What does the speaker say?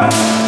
Bye.